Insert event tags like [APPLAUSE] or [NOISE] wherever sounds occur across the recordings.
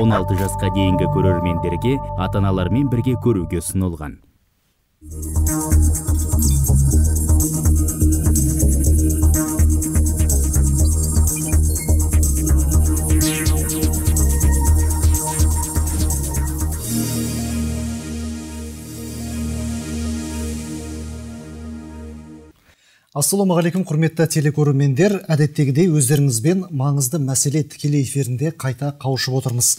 он алты жаска дейинги көрөрмендерге ата аналар менен бирге көрүүгө ассалаумағалейкум құрметті телекөрермендер. Әдеттегідей өздеріңізбен маңызды мәселе тікелей эфирінде қайта қауышып отырмыз.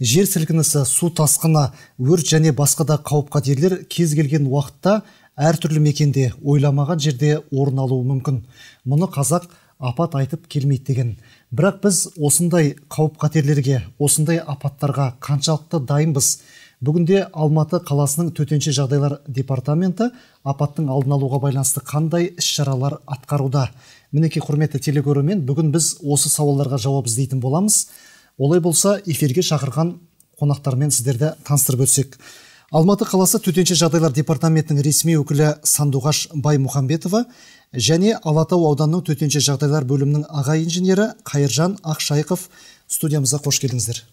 Жер сілкінісі су тасқыны өрт және басқа да қауіп қатерлер кез келген уақытта әртүрлі мекенде ойламаған жерде орын алуы мүмкін. Мұны қазақ апат айтып келмейді деген. Бірақ біз осындай қауіп қатерлерге осындай апаттарға қаншалықты дайынбыз? Бүгінде алматы қаласының төтенше жағдайлар департаменті апаттың алдын алуға байланысты қандай іс шаралар атқаруда? Мінекей құрметті телекөрермен бүгін біз осы сауалдарға жауап іздейтін боламыз. Олай болса эфирге шақырған қонақтармен сіздерді таныстырып өтсек. Алматы қаласы төтенше жағдайлар департаментінің ресми өкілі сандуғаш баймұхамбетова және алатау ауданының төтенше жағдайлар бөлімінің аға инженері қайыржан ақшайықов студиямызға қош келдіңіздер.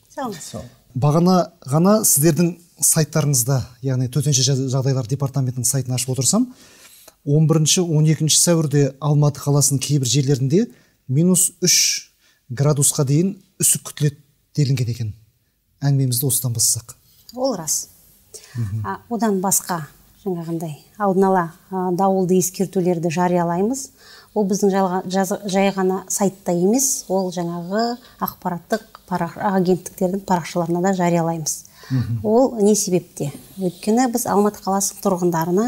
Бағана ғана сіздердің сайттарыңызда яғни төтенше жағдайлар департаментінің сайтын ашып отырсам 11 он екінші сәуірде алматы қаласының кейбір жерлерінде минус үш градусқа дейін үсік күтіледі делінген екен. Әңгімемізді осыдан бастасақ. Ол рас. А, одан басқа жаңағындай алдын ала дауылды ескертулерді жариялаймыз. Ол біздің жай ғана сайтта емес ол жаңағы ақпараттық агенттіктердің парақшаларына да жариялаймыз. Ол не себепте? Өйткені біз алматы қаласының тұрғындарына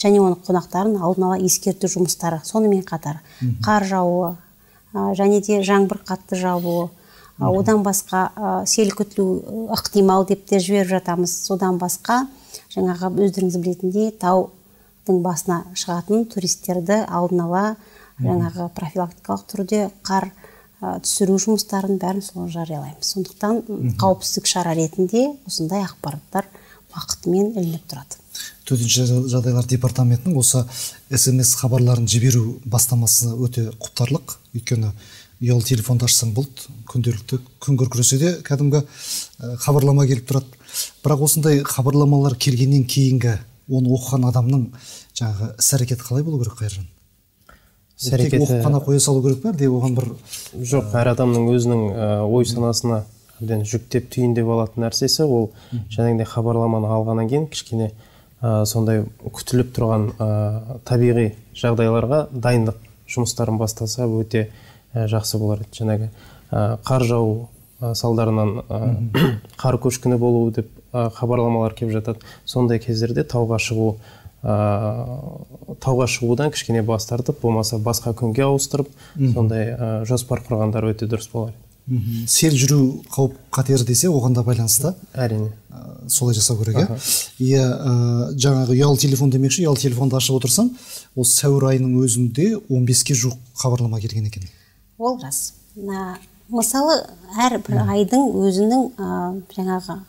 және оның қонақтарын алдын ала ескерту жұмыстары сонымен қатар қар жаууы және де жаңбыр қатты жаууы одан басқа сел күтілу ықтимал деп те жіберіп жатамыз. Содан басқа жаңағы өздеріңіз білетіндей таудың басына шығатын туристерді алдын ала жаңағы профилактикалық түрде қар түсіру жұмыстарын бәрін сол жариялаймыз. Сондықтан қауіпсіздік шара ретінде осындай ақпараттар уақытымен ілініп тұрады. Төтенше жағдайлар департаментінің осы смс хабарларын жіберу бастамасы өте құптарлық. Өйткені ұялы телефонды ашсаң болды күнделікті күн күркіресе де кәдімгі хабарлама келіп тұрады. Бірақ осындай хабарламалар келгеннен кейінгі оны оқыған адамның жаңағы іс әрекеті қалай болу керек қайыржан? Іс оқып қана қоя салу керек пе? Әлде оған бір жоқ әр адамның өзінің ой санасына әбден жүктеп түйіндеп алатын нәрсесі ол жаңағыдай хабарламаны алғаннан кейін кішкене ә, сондай күтіліп тұрған ә, табиғи жағдайларға дайындық жұмыстарын бастаса өте ә, жақсы болар еді. Жаңағы ә, қар жауу салдарынан ә, қар көшкіні болуы деп ә, хабарламалар келіп жатады. Сондай кездерде тауға шығу ә, тауға шығудан кішкене бас тартып болмаса басқа күнге ауыстырып сондай ә, жоспар құрғандар өте дұрыс болар еді сел жүру қауіп қатері десе оған да байланысты әрине ә, солай жасау керек иә иә жаңағы ұялы телефон демекші ұялы телефонды ашып отырсам осы сәуір айының өзінде 15-ке жуық хабарлама келген екен ол рас мысалы әрбір айдың өзінің ә, жаңағы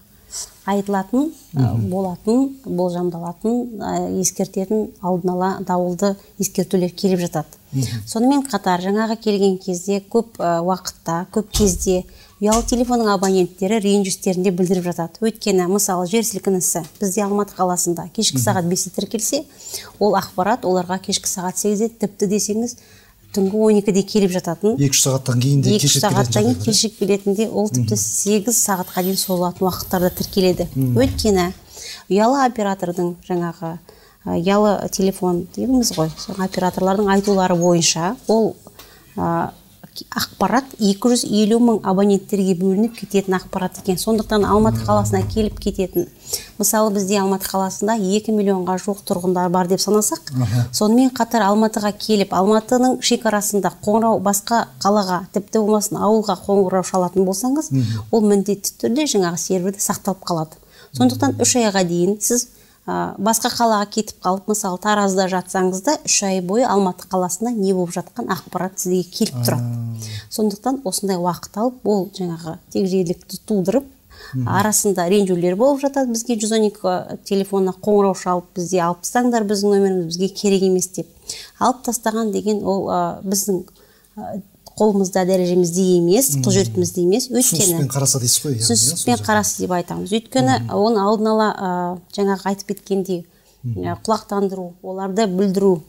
айтылатын болатын болжамдалатын ескертетін алдын ала дауылды ескертулер келіп жатады. Сонымен қатар жаңағы келген кезде көп уақытта көп кезде ұялы телефонның абоненттері ренжістерінде білдіріп жатады. Өйткені мысалы жер сілкінісі бізде алматы қаласында кешкі сағат бесте тіркелсе ол ақпарат оларға кешкі сағат сегізде тіпті десеңіз түнгі он екіде келіп жататын. Екі үш сағаттан кейін де екі үш сағаттан кейін кешігіп келетінде ол тіпті сегіз сағатқа дейін созылатын уақыттарда тіркеледі. Өйткені ұялы оператордың жаңағы ұялы телефон дейміз ғой. Операторлардың айтулары бойынша ол ақпарат 250 мың абоненттерге бөлініп кететін ақпарат екен. Сондықтан алматы қаласына келіп кететін. Мысалы бізде алматы қаласында 2 миллионға жуық тұрғындар бар деп санасақ сонымен қатар алматыға келіп алматының шекарасында қоңырау басқа қалаға тіпті болмасын ауылға қоңырау шалатын болсаңыз ол міндетті түрде жаңағы серверде сақталып қалады. Сондықтан үш айға дейін сіз басқа қалаға кетіп қалып мысалы таразда жатсаңыз да үш ай бойы алматы қаласында не болып жатқан ақпарат сізге келіп тұрады. Сондықтан осындай уақыт алып ол жаңағы тегжейлікті тудырып арасында ренжулер болып жатады бізге 112 телефонына қоңырау шалып бізде алып тастаңдар біздің номерімізді бізге керек емес деп алып тастаған деген ол ә, біздің қолымызда дәрежемізде емес құзыретімізде емес өйткені түсіністікпен қараса дейсіз ғой иә, түсіністікпен жағын. қарасы деп айтамыз. Өйткені оны алдын ала ә, жаңағы айтып кеткендей ә, құлақтандыру оларды білдіру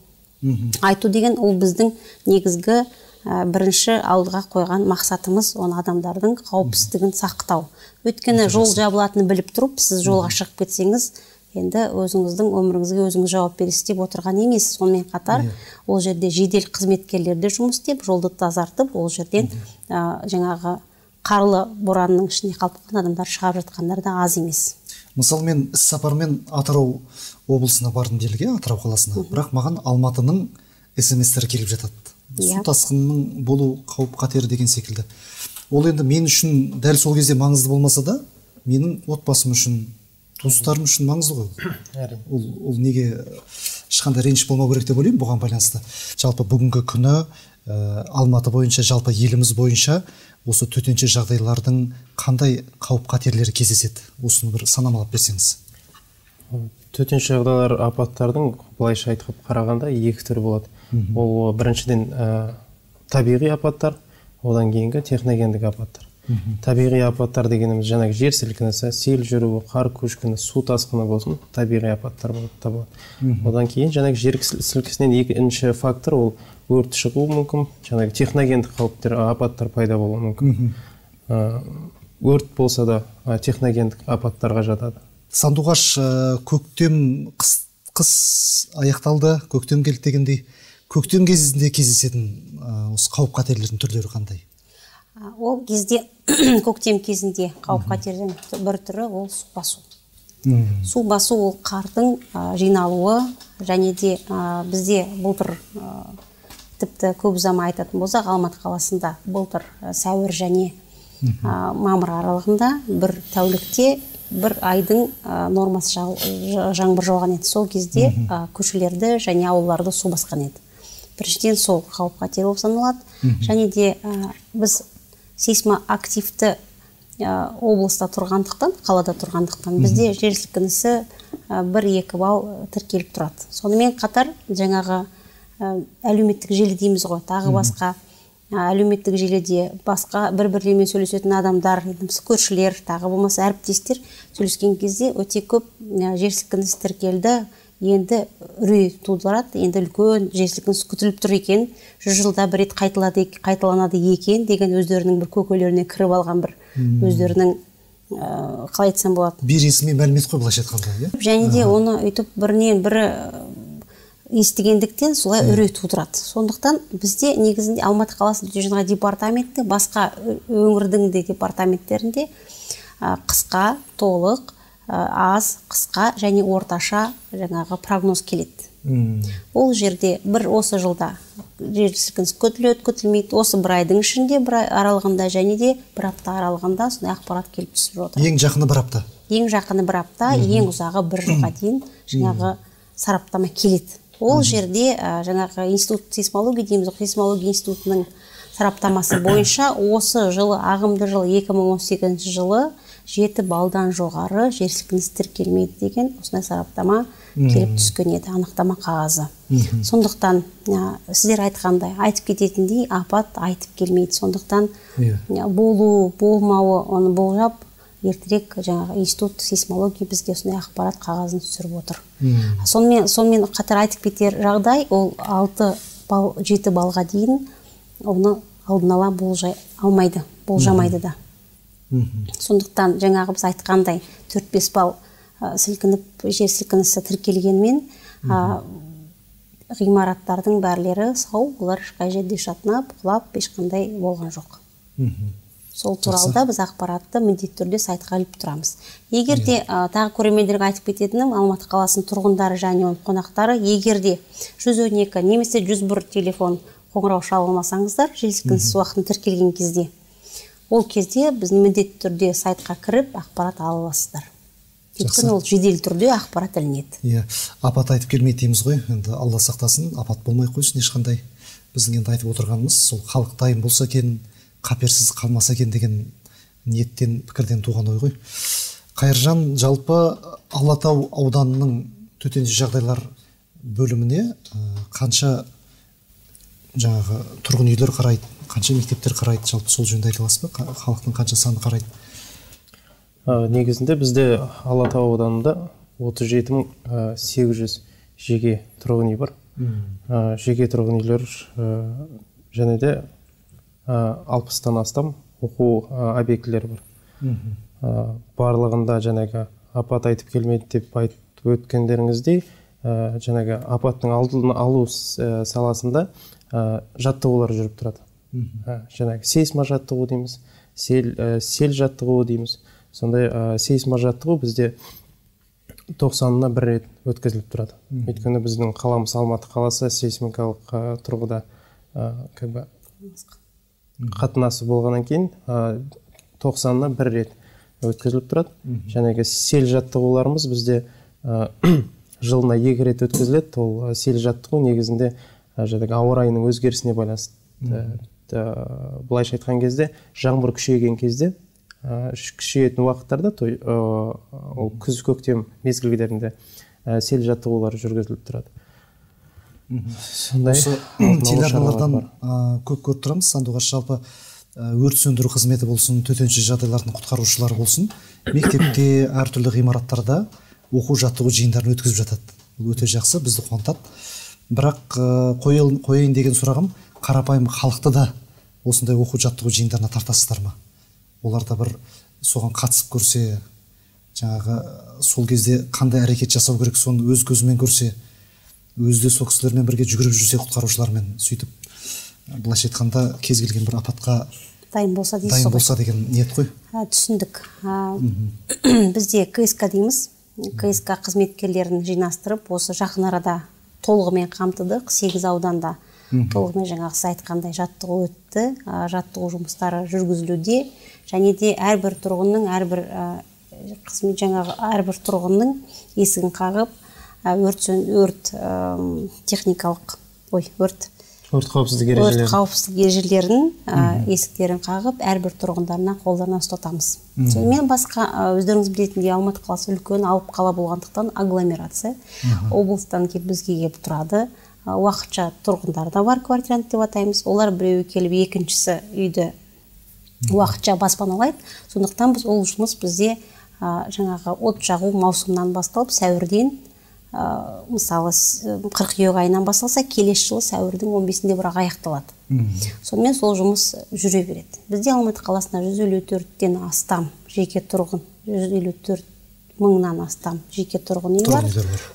айту деген ол біздің негізгі ә, бірінші алдыға қойған мақсатымыз оны адамдардың қауіпсіздігін сақтау. Өйткені жол жабылатынын біліп тұрып сіз жолға шығып кетсеңіз енді өзіңіздің өміріңізге өзіңіз жауап бересіз деп отырған емес. Сонымен қатар ол жерде жедел қызметкерлер де жұмыс істеп жолды тазартып ол жерден ә, жаңағы қарлы боранның ішінде қалып қалған адамдар шығарып жатқандар да аз емес. Мысалы мен іс сапармен атырау облысына бардым делік иә атырау қаласына. Бірақ маған алматының смстері келіп жатады. Иә. су тасқынының болу қауіп қатері деген секілді. Ол енді мен үшін дәл сол кезде маңызды болмаса да менің отбасым үшін туыстарым үшін маңызды ғой. Ол. [COUGHS] әрине. Ол, ол неге ешқандай реніш болмау керек деп ойлаймын бұған байланысты. Жалпы бүгінгі күні ә, алматы бойынша жалпы еліміз бойынша осы төтенше жағдайлардың қандай қауіп қатерлері кездеседі? Осыны бір санамалап берсеңіз. Төтенше жағдайлар апаттардың былайша айтып қарағанда екі түрі болады. Ол біріншіден ә, табиғи апаттар одан кейінгі техногендік апаттар. Табиғи апаттар дегеніміз жаңағы жер сілкінісі сел жүруі қар көшкіні су тасқыны болсын табиғи апаттар болып табылады. Одан кейін жаңағы жер сіл- сілкінісінен екінші фактор ол өрт шығуы мүмкін жаңағы техногендік қауіптер апаттар пайда болуы мүмкін. Өрт болса да техногендік апаттарға жатады. Сандуғаш көктем қыс, қыс аяқталды көктем келді дегендей көктем кезінде кездесетін осы қауіп қатерлердің түрлері қандай? Ол кезде [CLEARS THROAT] көктем кезінде қауіп қатердің бір түрі ол су басу. Су басу ол қардың а, жиналуы және де а, бізде былтыр а, тіпті көп ұзамай айтатын болсақ алматы қаласында былтыр сәуір және мамыр аралығында бір тәулікте бір айдың нормасы жау- жаңбыр жауған еді. Сол кезде көшелерді және аулаларды су басқан еді. Біріншіден сол қауіп қатер болып саналады және де біз сейсмоактивті ә, облыста тұрғандықтан қалада тұрғандықтан бізде жер сілкінісі ә, бір екі балл тіркеліп тұрады. Сонымен қатар жаңағы ә, әлеуметтік желі дейміз ғой тағы басқа әлеуметтік желіде басқа бір бірлерімен сөйлесетін адамдар көршілер тағы болмаса әріптестер сөйлескен кезде өте көп жер сілкінісі тіркелді енді үрей тудырады енді үлкен жер сілкініс күтіліп тұр екен. Жүз жылда бір рет қайталады, қайталанады екен деген өздерінің бір көкейлеріне кіріп алған бір өздерінің ә, қалай айтсам болады бейресми мәлімет қой былайша айтқанда иә? Және де оны өйтіп бірінен бірі ә, естігендіктен солай үрей тудырады. Сондықтан бізде негізінде алматы қаласы төтенше жағдайлар департаменті басқа ö- өңірдің де департаменттерінде қысқа толық аз қысқа және орташа жаңағы прогноз келеді. Ол жерде бір осы жылда жер сілкініс күтіледі күтілмейді осы бір айдың ішінде бір ай аралығында және де бір апта аралығында сондай ақпарат келіп түсіп жатыр ең жақыны бір апта. Ең жақыны бір апта ең ұзағы бір жылға дейін жаңағы сараптама келеді. Ол жерде ә, жаңағы институт сейсмология дейміз ғой сейсмология институтының сараптамасы бойынша осы жылы ағымды жылы 2018 жылы жеті балдан жоғары жер сілкініс тіркелмейді деген осындай сараптама келіп түскен еді анықтама қағазы. Сондықтан ә, сіздер айтқандай айтып кететіндей апат айтып келмейді. Сондықтан ә, болу болмауы оны болжап ертерек жаңағы институт сейсмология бізге осындай ақпарат қағазын түсіріп отыр. Сонымен сонымен қатар айтып кетер жағдай ол 6 балл 7 балға дейін оны алдын ала болжай алмайды болжамайды да. Сондықтан жаңағы біз айтқандай 4-5 балл ә, сілкініп жер сілкінісі тіркелгенмен ғимараттардың бәрлері сау олар ешқай жерде шатынап құлап ешқандай болған жоқ. Сол туралы да біз ақпаратты міндетті түрде сайтқа іліп тұрамыз. Егер де ә, тағы көрермендерге айтып кететінім алматы қаласының тұрғындары және оның қонақтары егер де 112 немесе 101 телефон қоңырау шала алмасаңыздар жер сілкінісі уақытын тіркелген кезде ол кезде біз міндетті түрде сайтқа кіріп ақпарат ала аласыздар. Өйткені ол жедел түрде ақпарат ілінеді. Иә апат айтып келмейді дейміз ғой. Енді алла сақтасын апат болмай қойсын ешқандай. Біздің енді айтып отырғанымыз сол халық дайын болса екен қаперсіз қалмаса екен деген ниеттен пікірден туған ой ғой. Қайыржан жалпы алатау ауданының төтенше жағдайлар бөліміне қанша жаңағы тұрғын үйлер қарайды? Қанша мектептер қарайды жалпы сол жөнінде айта аласыз ба? Халықтың қанша саны қарайды? Ә, негізінде бізде алатау ауданында 37 мың ә, 800 жеке тұрғын үй бар. Ә, жеке тұрғын үйлер ә, және де ә, 60-тан астам оқу ә, объектілері бар. Ә, барлығында жаңағы апат айтып келмейді деп айтып өткендеріңіздей ә, жаңағы апаттың алдын алу саласында ә, жаттығулар жүріп тұрады. Жаңағы сейсма жаттығу дейміз сел, ә, сел жаттығуы дейміз. Сондай ә, сейсма жаттығу бізде тоқсанына бір рет өткізіліп тұрады. Өйткені біздің қаламыз алматы қаласы сейсмикалық ә, тұрғыда ә, как бы қатынасы болғаннан кейін ә, тоқсанына бір рет өткізіліп тұрады. Жаңағы сел жаттығуларымыз бізде ә, [COUGHS] жылына екі рет өткізіледі. Ол ә, сел жаттығу негізінде ә, жаңағы ауа райының өзгерісіне байланысты Ә, ә, былайша айтқан кезде жаңбыр күшейген кезде ә, күшейетін уақыттарда той ә, ол күз көктем мезгілдерінде ә, сел жаттығулары жүргізіліп тұрады. Сондай [COUGHS] телеарналардан көп көріп тұрамыз. Сандуғаш жалпы өрт сөндіру қызметі болсын төтенше жағдайлардың құтқарушылары болсын мектепте әртүрлі ғимараттарда оқу жаттығу жиындарын өткізіп жатады. Бұл өте жақсы бізді қуантады. Бірақ а, қоял- қояйын деген сұрағым қарапайым халықты да осындай оқу жаттығу жиындарына тартасыздар ма? Олар да бір соған қатысып көрсе жаңағы сол кезде қандай әрекет жасау керек соны өз көзімен көрсе өзі де сол кісілермен бірге жүгіріп жүрсе құтқарушылармен сөйтіп былайша айтқанда кез келген бір апатқа дайын болса дейсіз дайын болса деген ниет қой. А, түсіндік. А, [CLEARS THROAT] бізде кск дейміз. Кск қызметкерлерін жинастырып осы жақын арада толығымен қамтыдық сегіз ауданда. Толығымен жаңағы сіз айтқандай жаттығу өтті. Жаттығу жұмыстары жүргізілуде. Және де әрбір тұрғынның әрбір қызмет жаңағы әрбір тұрғынның есігін қағып өрт өрт техникалық ой өрт өрт қауіпсіздік өрт ережелері қауіпсіздік ережелерін ә, есіктерін қағып әрбір тұрғындарына қолдарына ұстатамыз. Сонымен басқа өздеріңіз білетіндей алматы қаласы үлкен алып қала болғандықтан агломерация облыстан келіп бізге келіп тұрады. Уақытша тұрғындар да бар квартирант деп атаймыз. Олар біреуі келіп екіншісі үйді уақытша баспаналайды сондықтан біз ол жұмыс бізде ә, жаңағы от жағу маусымынан басталып сәуірден ә, мысалы с- қыркүйек айынан басталса келесі жылы сәуірдің 15-інде бірақ аяқталады. Сонымен сол жұмыс жүре береді. Бізде алматы қаласында 154-тен астам жеке тұрғын 154 мыңнан астам жеке тұрғын үй бар.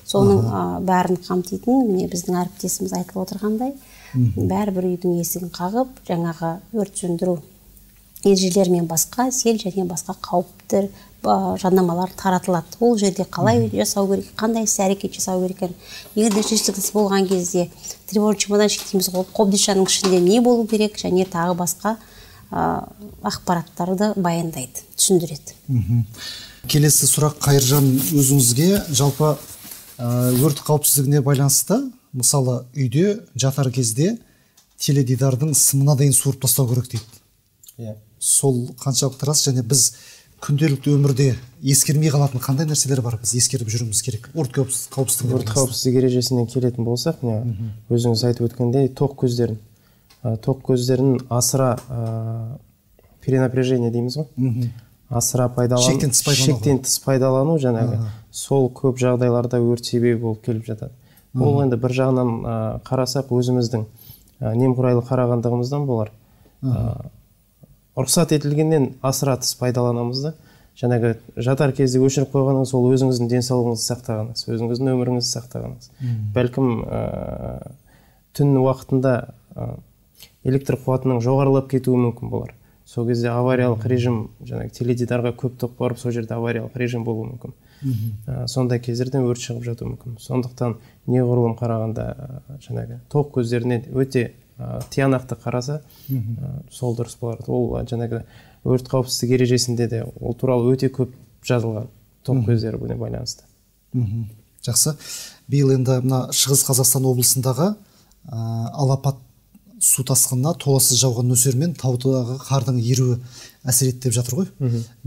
соның ә, бәрін қамтитын міне біздің әріптесіміз айтып отырғандай бәрібір үйдің есігін қағып жаңағы өрт сөндіру ережелерімен басқа сел және басқа қауіпті ба- жарнамалар таратылады. Ол жерде қалай жасау керек қандай іс әрекет жасау керек екенін егер де жесірсіз болған кезде тревожный чемоданчик дейміз ғой қобдишаның ішінде не болу керек және тағы басқа ә, ақпараттарды баяндайды түсіндіреді. Келесі сұрақ қайыржан өзіңізге. Жалпы өрт қауіпсіздігіне байланысты мысалы үйде жатар кезде теледидардың сымына дейін суырып тастау керек дейді. Иә. Сол қаншалықты рас және біз күнделікті өмірде ескермей қалатын қандай нәрселер бар біз ескеріп жүруіміз керек? Өрт қауіпсіз- қауіпсіздігіне өрт қауіпсіздік ережесіне келетін болсақ міне өзіңіз айтып өткендей тоқ көздерін тоқ көздерін асыра ә, перенапряжение дейміз ғой. Асыра пайдалану Шектен тыс пайдалану шектен тыс пайдалану жаңағы сол көп жағдайларда өрт себебі болып келіп жатады. Ол енді бір жағынан қарасақ өзіміздің немқұрайлы қарағандығымыздан болар. Рұқсат етілгеннен асыра тыс пайдаланамыз да. Жаңағы жатар кезде өшіріп қойғаныңыз ол өзіңіздің денсаулығыңызды сақтағаныңыз өзіңіздің өміріңізді сақтағаныңыз. Бәлкім ә, түн уақытында ә, электр қуатының жоғарылап кетуі мүмкін болар. Сол кезде авариялық режим жаңағы теледидарға көп тоқ барып сол жерде авариялық режим болуы мүмкін. Ә, сондай кездерде өрт шығып жатуы мүмкін. Сондықтан неғұрлым қарағанда жаңағы тоқ көздеріне өте ә, тиянақты қараса ә, сол дұрыс болар. Ол жаңағы өрт қауіпсіздік ережесінде де ол туралы өте көп жазылған тоқ көздеріне байланысты. Мхм. Жақсы. Биыл енді мына шығыс қазақстан облысындағы ә, алапат су тасқынына толассыз жауған нөсермен таудағы қардың еруі әсер етті деп жатыр ғой.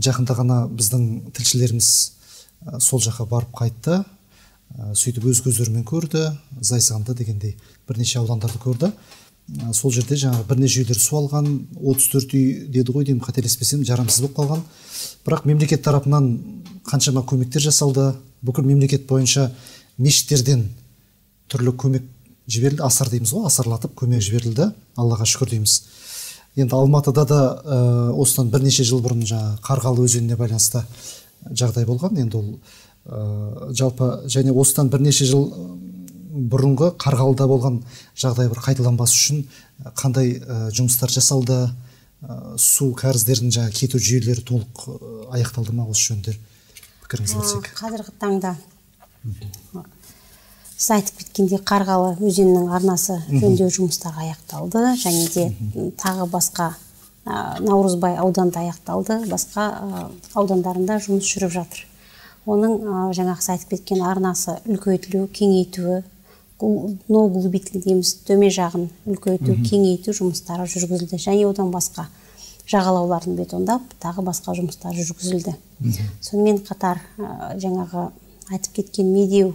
Жақында ғана біздің тілшілеріміз ә, сол жаққа барып қайтты. Ә, сөйтіп өз көздерімен көрді зайсанды дегендей бірнеше аудандарды көрді. Сол жерде жаңағы бірнеше үйлер су алған 34 үй деді ғой деймін қателеспесем жарамсыз болып қалған. Бірақ мемлекет тарапынан қаншама көмектер жасалды. Бүкіл мемлекет бойынша мешіттерден түрлі көмек жіберілді асар дейміз ғой асарлатып көмек жіберілді. Аллаға шүкір дейміз. Енді алматыда да ә, осыдан бірнеше жыл бұрын жаңағы қарғалы өзеніне байланысты жағдай болған. Енді ол ә, жалпы және осыдан бірнеше жыл бұрынғы қарғалыда болған жағдай бір қайталанбас үшін қандай ә, жұмыстар жасалды ә, су кәріздердің жаңағы кету жүйелері толық аяқталды ма осы жөнінде? Пікіріңізді білсек қазіргі таңда. Сіз айтып кеткендей қарғалы өзенінің арнасы жөндеу жұмыстары аяқталды және де тағы басқа ә, наурызбай ауданда аяқталды басқа ә, аудандарында жұмыс жүріп жатыр. Оның ә, жаңағы сіз айтып кеткен арнасы үлкейтілу кеңейтуі дно углубитель дейміз төмен жағын үлкейту кеңейту жұмыстары жүргізілді. Және одан басқа жағалауларын бетондап тағы басқа жұмыстар жүргізілді. Сонымен қатар ә, жаңағы айтып кеткен медеу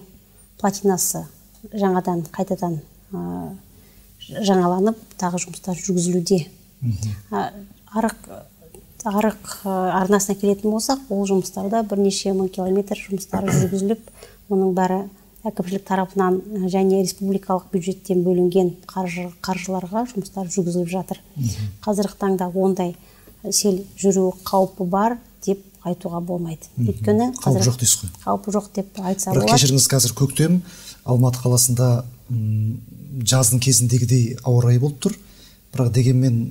платинасы жаңадан қайтадан ә, жаңаланып тағы жұмыстар жүргізілуде. Ә, арық арық арнасына келетін болсақ ол жұмыстарда бірнеше мың километр жұмыстары жүргізіліп оның бәрі әкімшілік тарапынан және республикалық бюджеттен бөлінген қаржы, қаржыларға жұмыстар жүргізіліп жатыр. Қазіргі таңда ондай сел жүру қаупі бар деп айтуға болмайды. Өйткені қауіп жоқ дейсіз ғой. қаупі жоқ деп айтса бірақ болады. кешіріңіз қазір көктем алматы қаласында жаздың кезіндегідей ауа райы болып тұр. Бірақ дегенмен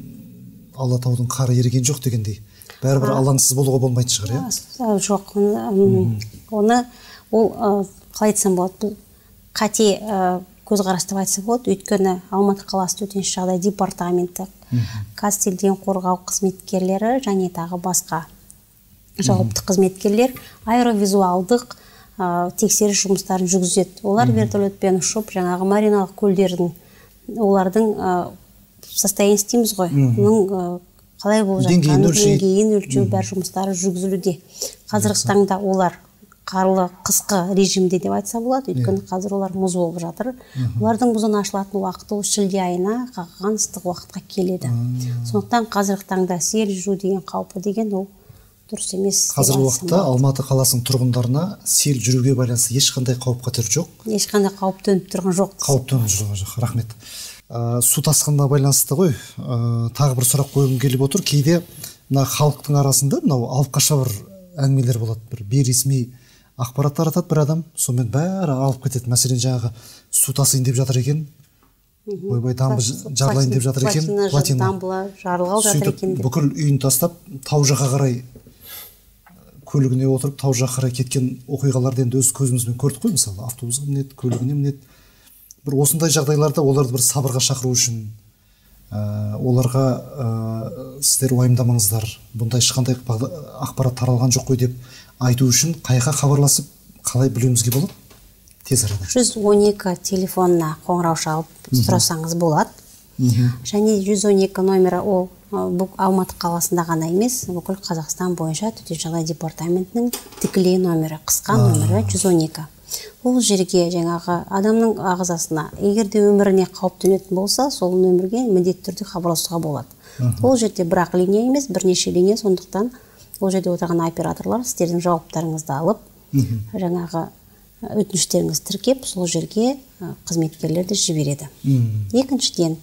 алатаудың қары еріген жоқ дегендей. Бәрібір алаңсыз болуға болмайтын шығар иә? Жоқ. Оны ол қалай айтсам болады? Бұл қате ә, көзқарас деп айтса болады. Өйткені алматы қаласы төтенше жағдай департаменті қазтелден қорғау қызметкерлері және тағы басқа жауапты қызметкерлер аэровизуалдық ә, тексеріс жұмыстарын жүргізеді. Олар вертолетпен ұшып жаңағы мариналық көлдердің олардың ә, состояниесі дейміз ғой. Оның ә, қалай болып жатқанын деңгейін өлшеу бәр жұмыстары жүргізілуде. Қазіргі таңда олар қарлы қысқы режимде деп айтса болады. Өйткені қазір олар мұз болып жатыр. Олардың мұздан ашылатын уақыты ол шілде айына қалған ыстық уақытқа келеді. Сондықтан қазіргі таңда сел жүру деген қаупі деген ол дұрыс емес қазіргі уақытта алматы қаласының тұрғындарына сел жүруге байланысты ешқандай қауіп қатер жоқ. Ешқандай қауіп төніп тұрған жоқ. Қауіп төніп жүрген жоқ. Рахмет. Ә, су тасқынына байланысты ғой. Ә, тағы бір сұрақ қойғым келіп отыр. Кейде мына халықтың арасында мынау алып қаша бір әңгімелер болады. Бір бейресми ақпарат таратады бір адам сонымен бәрі алып кетеді. Мәселен жаңағы су тасиын деп жатыр екен. Ойбай дамбы жарылайын деп жатыр екен платина дамбылар жарылғалы жатыр сөйтіп екен бүкіл үйін тастап тау жаққа қарай көлігіне отырып тау жаққа қарай кеткен оқиғаларды енді өз көзімізбен көрдік қой. Мысалы автобусқа мінеді көлігіне мінеді. Бір осындай жағдайларда оларды бір сабырға шақыру үшін ә, оларға ә, сіздер уайымдамаңыздар. Бұндай ешқандай ақпарат таралған жоқ қой деп айту үшін қайға хабарласып қалай білуімізге болады? Тез арада. жүз он екі телефонына қоңырау шалып сұрасаңыз болады. Және 112 номері ол бұл алматы қаласында ғана емес бүкіл қазақстан бойынша төтенше жағдай департаментінің тікелей номері қысқа номері 112 ол жерге жаңағы адамның ағзасына егер де өміріне қауіп төнетін болса сол нөмірге міндетті түрде хабарласуға болады. Ол жерде бірақ линия емес бірнеше линия. Сондықтан ол жерде отырған операторлар сіздердің жауаптарыңызды алып жаңағы ә, өтініштеріңізді тіркеп сол жерге қызметкерлерді жібереді. Екіншіден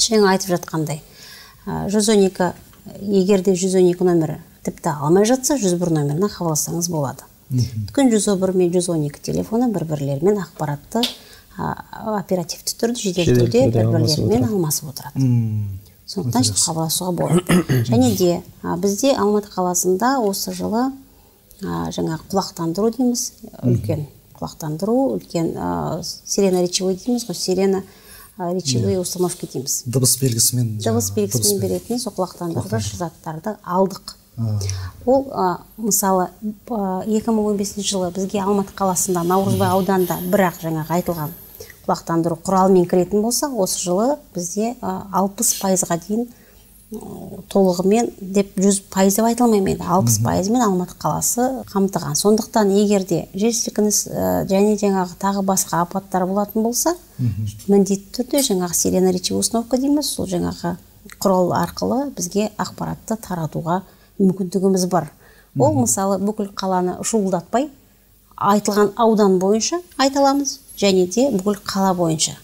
жаңа айтып жатқандай ә, 112 егер де 112 номері тіпті алмай жатса 101 номеріне хабарлассаңыз болады. Өйткені 101 мен 112 телефоны бір бірлерімен ақпаратты ә, оперативті түрде жедел түрде бір алмасып бірлерімен отырады. алмасып отырады. Сондықтан хабарласуға болады [COUGHS] және де а, бізде алматы қаласында осы жылы а, жаңағы құлақтандыру дейміз үлкен құлақтандыру үлкен а, сирена речевой дейміз ғой сирена речевые установки дейміз. Дыбыс белгісімен дыбыс белгісімен беретін сол құлақтандырғыш заттарды алдық. Ол а, мысалы а, 2015 жылы бізге алматы қаласында наурызбай ауданында бірақ жаңағы айтылған құлақтандыру құралымен кіретін болса осы жылы бізде а, 60 пайызға дейін толығымен деп жүз пайыз деп айта алмаймын енді алпыс пайызымен алматы қаласы қамтыған. Сондықтан егер де жер сілкініс ә, және жаңағы тағы басқа апаттар болатын болса міндетті түрде жаңағы сирена речевой установка дейміз. Сол жаңағы құрал арқылы бізге ақпаратты таратуға мүмкіндігіміз бар. Ол мысалы бүкіл қаланы шуылдатпай айтылған аудан бойынша айта аламыз және де бүкіл қала бойынша.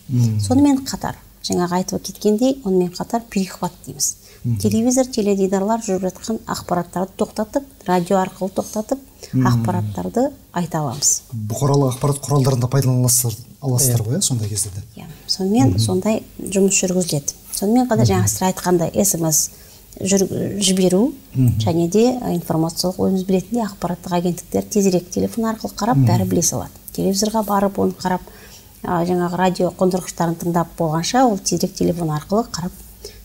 Сонымен қатар жаңағы айтып кеткендей онымен қатар перехват дейміз. Телевизор теледидарлар жүріп жатқан ақпараттарды тоқтатып радио арқылы тоқтатып ақпараттарды айта аламыз. Бұқаралық ақпарат құралдарын да пайдалана аласыздар аласыздар ғой иә сондай кезде де иә. Сонымен сондай жұмыс жүргізіледі. Сонымен қатар жаңа сіздер айтқандай смс жіберу және де информациялық өзіміз білетіндей ақпараттық агенттіктер тезірек телефон арқылы қарап бәрі біле салады. Телевизорға барып оны қарап жаңағы радио қондырғыштарын тыңдап болғанша ол тезірек телефон арқылы қарап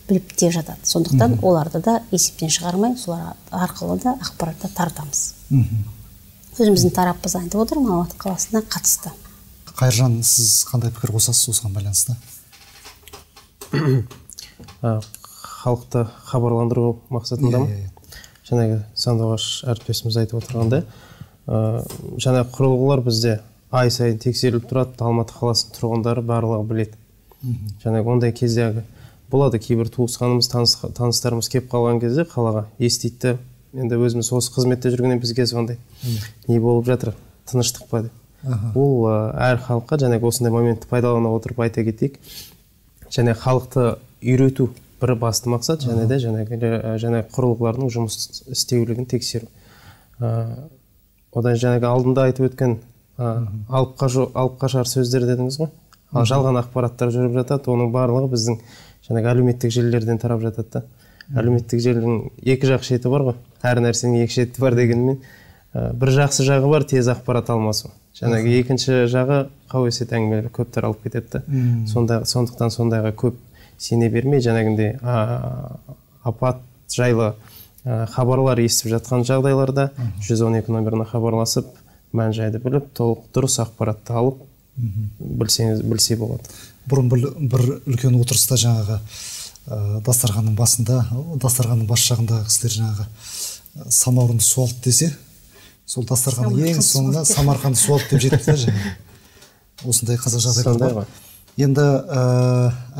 біліп те жатады. Сондықтан оларды да есептен шығармай солар арқылы да ақпаратты тартамыз. Өзіміздің тарапымыз айтып отырмын алматы қаласына қатысты. Қайыржан сіз қандай пікір қосасыз осыған байланысты? [COUGHS] халықты хабарландыру мақсатындамын иә, иә. жаңағы сандуғаш әріптесіміз айтып отырғандай ә, жаңағы құрылғылар бізде ай сайын тексеріліп тұрады алматы қаласының тұрғындары барлығы біледі. Жаңағы ондай кездегі болады кейбір туысқанымыз таныс, таныстарымыз келіп қалған кезде қалаға естиді енді өзіміз осы қызметте жүргеннен бізге звондайды не болып жатыр тыныштық па деп. Ол әр халыққа жаңағы осындай моментті пайдалана отырып айта кетейік. Және халықты үйрету бір басты мақсат және де жаңағы жаңағы құрылғылардың жұмыс істеулігін тексеру. Одан жаңағы алдында айтып өткен алып қашар сөздер дедіңіз ғой? Ал жалған ақпараттар жүріп жатады оның барлығы біздің жаңағы әлеуметтік желілерден тарап жатады да. Әлеуметтік желінің екі жақ шеті бар ғой. Әр нәрсенің екі шеті бар дегенмен бір жақсы жағы бар тез ақпарат алмасу. Жаңағы екінші жағы қауесет әңгімелер көп таралып кетеді да. Сонда сондықтан сондайға көп сене бермей жаңағындай апат жайлы хабарлар естіп жатқан жағдайларда 112 номеріне хабарласып мән жайды біліп толық дұрыс ақпаратты алып білсеңіз білсе болады. Бұрын бір, бір үлкен отырыста жаңағы ә, дастарханның басында дастарханның бас жағындағы кісілер жаңағы самаурынды суалды десе сол дастарханның ең соңына самарқанды суалды деп жетті да жаңағы. [LAUGHS] Осындай қазақ жағдайлар бар. енді ә,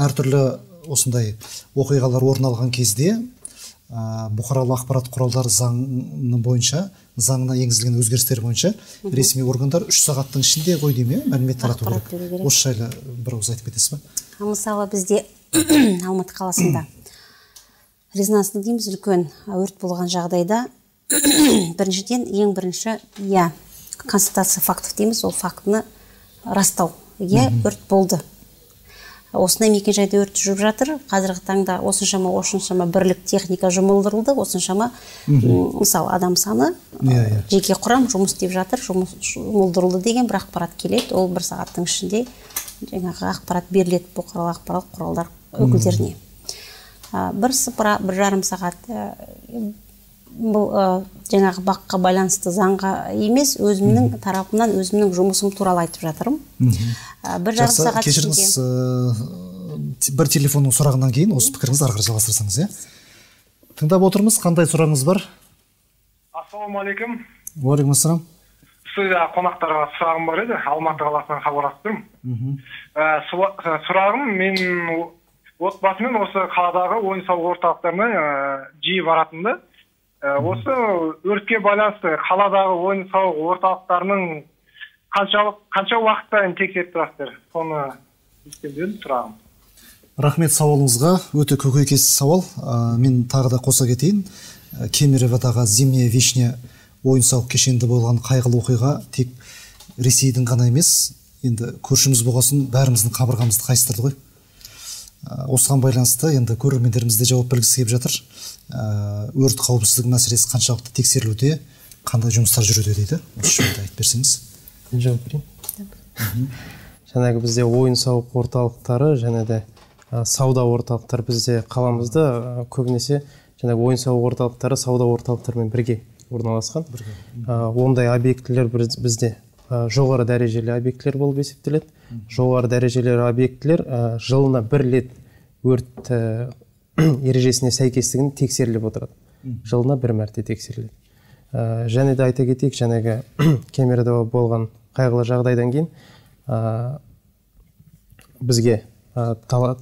әртүрлі осындай оқиғалар орын алған кезде ә, бұқаралық ақпарат құралдары заңы бойынша заңына енгізілген өзгерістер бойынша ресми органдар үш сағаттың ішінде ғой деймін иә мәлімет тарату керек. осы жайлы бір ауыз айтып кетесіз ба? Мысалы бізде [COUGHS] алматы қаласында [COUGHS] резонансный дейміз үлкен өрт болған жағдайда [COUGHS] біріншіден ең бірінші иә констатация фактов дейміз ол фактіні растау иә өрт болды. Осындай мекенжайда өрт жүріп жатыр. Қазіргі таңда осыншама осыншама бірлік техника жұмылдырылды осыншама мысалы адам саны yeah, yeah. жеке құрам жұмыс істеп жатыр жұмыс жұмылдырылды деген бір ақпарат келеді. Ол бір сағаттың ішінде жаңағы ақпарат беріледі бұқаралық ақпарат құралдар өкілдеріне. Бір сыпыра бір жарым сағат бұл ә, жаңағы баққа байланысты заңға емес өзімнің тарапымнан өзімнің жұмысым туралы айтып жатырмын. Ә, бір жарым сағат кешіріңіз ә, бір телефонның сұрағынан кейін осы пікіріңізді ары қарай жалғастырсаңыз иә? Тыңдап отырмыз қандай сұрағыңыз бар? Ассалаумағалейкум уағалейкум ассалам студия қонақтарға сұрағым бар еді алматы қаласынан хабарласып тұрмын ә, сұрағым мен отбасымен осы қаладағы ойын сауық орталықтарына ә, жиі баратынмын да. Осы өртке байланысты қаладағы ойын сауық орталықтарының қаншалық қанша уақыт сайын тексеріп тұрасыздар? Соны ескертемін сұрағым. Рахмет сауалыңызға. Өте көкейкесті сауал. Ә, мен тағы да қоса кетейін. Ә, кемероводағы зимняя вишня ойын сауық кешенінде болған қайғылы оқиға тек ресейдің ғана емес. Енді көршіміз болған бәріміздің қабырғамызды қайыстырды ғой. Ә, осыған байланысты енді көрермендеріміз де жауап білгісі келіп жатыр. Өрт қауіпсіздігі мәселесі қаншалықты тексерілуде қандай жұмыстар жүруде дейді. Осы жөнінде айтып берсеңіз. Жауап берейін жаңағы бізде ойын сауық орталықтары және де ә, сауда орталықтары бізде қаламызда. Ә, көбінесе жаңағы ойын сауық орталықтары сауда орталықтарымен бірге орналасқан. Ә, ондай объектілер бізде ә, жоғары дәрежелі объектілер болып есептеледі. Жоғары дәрежелі объектілер ә, жылына бір рет өрт [CLEARS THROAT] ережесіне сәйкестігін тексеріліп отырады. Жылына бір мәрте тексеріледі. Ә, және де айта кетейік жаңағы [CLEARS THROAT] кемерде болған қайғылы жағдайдан кейін ә, бізге ә, тала,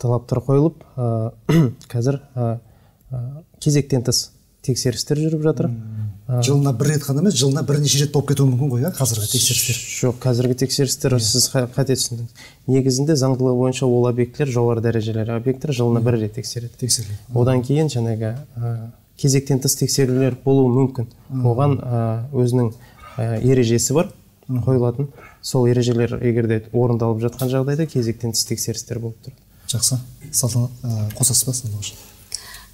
талаптар қойылып ә, [CLEARS THROAT] қазір ә, ә, кезектен тыс тексерістер жүріп жатыр. Жылына бір рет қана емес жылына бірнеше рет болып кетуі мүмкін ғой иә қазіргі тексерістер? Жоқ қазіргі тексерістер сіз қа- қате түсіндіңіз? Негізінде заңдылығы бойынша ол объектілер жоғары дәрежелі объекттер жылына бір рет тексереді. Тексеріледі. Одан кейін жаңағы ә, кезектен тыс тексерулер болуы мүмкін. Оған ә, өзінің ә, ережесі бар қойылатын. Сол ережелер егер де орындалып жатқан жағдайда кезектен тыс тексерістер болып тұрады. Жақсы. Салтанат қосасыз ба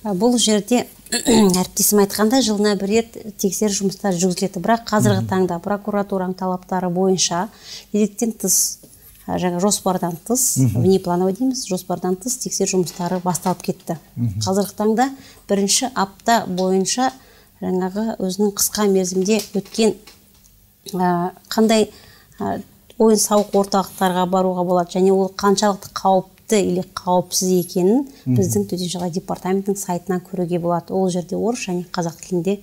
бұл жерде [CLEARS THROAT] әріптесім айтқандай жылына бір рет тексеру жұмыстары жүргізіледі. Бірақ қазіргі таңда прокуратураның талаптары бойынша кезектен тыс жаңа жоспардан тыс внеплановый дейміз жоспардан тыс тексеру жұмыстары басталып кетті. Қазіргі таңда бірінші апта бойынша жаңағы өзінің қысқа мерзімде өткен ә, қандай ә, ойын сауық орталықтарға баруға болады және ол қаншалықты қауіпті или қауіпсіз екенін біздің төтенше жағдай департаментінің сайтынан көруге болады. Ол жерде орыс және қазақ тілінде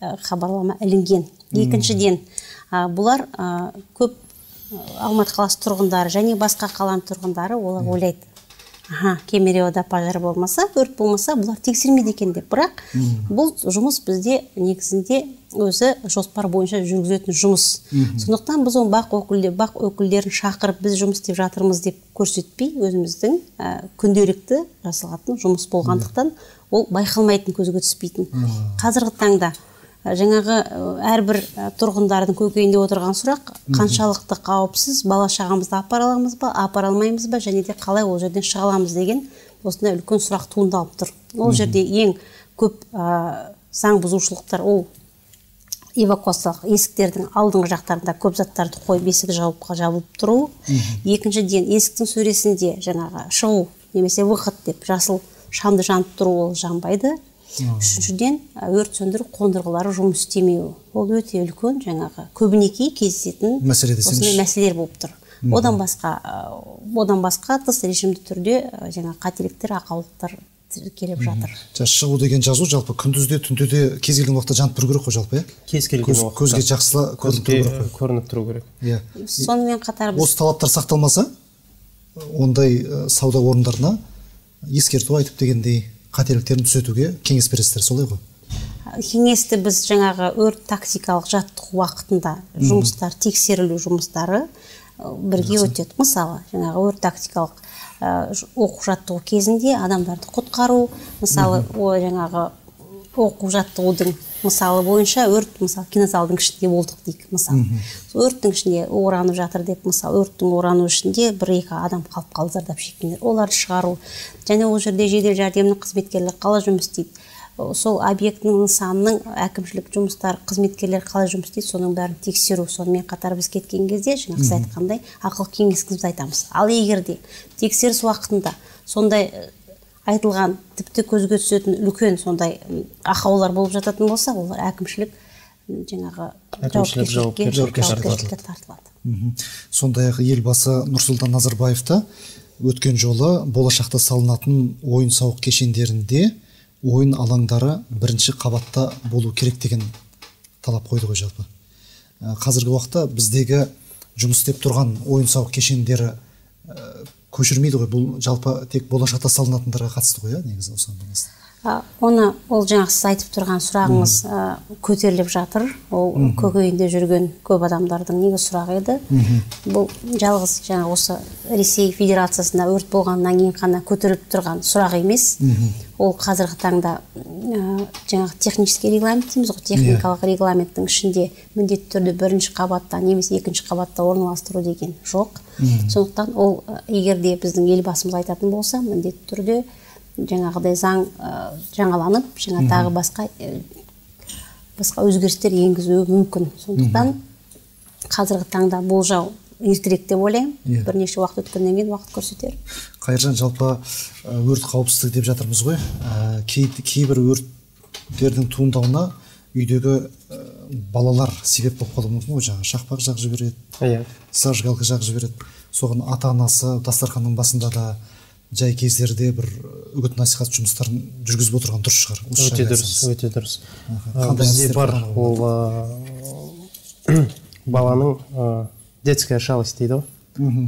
ә, хабарлама ілінген. Екіншіден ә, бұлар ә, көп алматы қаласы тұрғындары және басқа қаланың тұрғындары олар ойлайды. Аха кемеровода пожар болмаса өрт болмаса бұлар тексермейді екен деп. Бірақ бұл жұмыс бізде негізінде өзі жоспар бойынша жүргізетін жұмыс. Сондықтан біз оны бақ өкілдері бақ өкілдерін шақырып біз жұмыс істеп жатырмыз деп көрсетпей өзіміздің ә, күнделікті жасалатын жұмыс болғандықтан ол байқалмайтын көзге түспейтін. Қазіргі таңда жаңағы әрбір тұрғындардың көкейінде отырған сұрақ қаншалықты қауіпсіз бала шағамызды апара аламыз ба апара алмаймыз ба және де қалай ол жерден шыға аламыз деген осындай үлкен сұрақ туындалып тұр. Ол жерде ең көп ә, заң бұзушылықтар ол эвакуациялық есіктердің алдыңғы жақтарында көп заттарды қойып есігі жауып жабылып тұру екіншіден есіктің сөресінде жаңағы шығу немесе выход деп жасыл шамды жанып тұру ол жанбайды. Үшіншіден өрт сөндіру қондырғылары жұмыс істемеуі ол өте үлкен жаңағы көбінекей кездесетін Мәселе десеңізші. осындай мәселелер болып тұр. Одан басқа одан басқа тыс режимді түрде жаңағы қателіктер ақаулықтар тіркеліп жатыр. Жаңа шығу деген жазу жалпы күндіз де түнде де кез келген уақытта жанып тұру керек қой жалпы иә? Кез келген Көз- уақытта. көзге жақсы көрініп тұру керек қой. көрініп тұру керек. Иә. Сонымен қатар біз осы талаптар сақталмаса ондай ә, сауда орындарына ескерту айтып дегендей қателіктерін түзетуге кеңес бересіздер солай ғой? Кеңесті біз жаңағы өрт тактикалық жаттығу уақытында жұмыстар тексерілу жұмыстары бірге өтеді. Мысалы жаңағы өрт тактикалық оқу жаттығу кезінде адамдарды құтқару мысалы о жаңағы оқу жаттығудың мысалы бойынша өрт мысалы кинозалдың ішінде болдық дейік мысалы. Сол өрттің ішінде оранып жатыр деп мысалы өрттің орану ішінде бір екі адам қалып қалды зардап шеккендер оларды шығару. Және ол жерде жедел жәрдемнің қызметкерлері қалай жұмыс істейді? Сол объектінің нысанының әкімшілік жұмыстары қызметкерлері қалай жұмыс істейді соның бәрін тексеру. Сонымен қатар біз кеткен кезде жаңағы сіз айтқандай ақыл кеңесімізді айтамыз. Ал егер де тексеріс уақытында сондай айтылған тіпті көзге түсетін үлкен сондай ақаулар болып жататын болса олар әкімшілік жаңағы Әкімшілік жауапкершілікке тартылады. сондай ақ елбасы нұрсұлтан назарбаев та өткен жолы болашақта салынатын ойын сауық кешендерінде ойын алаңдары бірінші қабатта болу керек деген талап қойды ғой жалпы. Ә, қазіргі уақытта біздегі жұмыс істеп тұрған ойын сауық кешендері көшірмейді ғой. Бұл жалпы тек болашақта салынатындарға қатысты ғой иә негізі осыған байланысты оны ол жаңағы сіз айтып тұрған сұрағыңыз ә, көтеріліп жатыр. Ол көкейінде жүрген көп адамдардың негізгі сұрағы еді? Бұл жалғыз жаңа осы ресей федерациясында өрт болғаннан кейін ғана көтеріліп тұрған сұрақ емес. Ол қазіргі таңда ә, жаңағы технический регламент дейміз ғой техникалық регламенттің ішінде міндетті түрде бірінші қабатта немесе екінші қабатта орналастыру деген жоқ. Сондықтан ол егер де біздің елбасымыз айтатын болса міндетті түрде жаңағыдай заң ә, жаңаланып жаңа тағы басқа ә, басқа өзгерістер енгізуі мүмкін. Сондықтан қазіргі таңда болжау ертерек деп ойлаймын. Иә. бірнеше уақыт өткеннен кейін уақыт көрсетер. Қайыржан жалпы өрт қауіпсіздігі деп жатырмыз ғой. Ә, кей, кейбір өрттердің туындауына үйдегі ә, балалар себеп болып қалуы мүмкін ғой. Жаңағы шақпақ жағып жібереді иә. зажигалка жағып жібереді. Соған ата анасы дастарханның басында да жай кездерде бір үгіт насихат жұмыстарын жүргізіп отырған дұрыс шығар. Өте дұрыс өте дұрыс. Бізде бар ол [CLEARS THROAT] баланың детская шалость дейді ғой.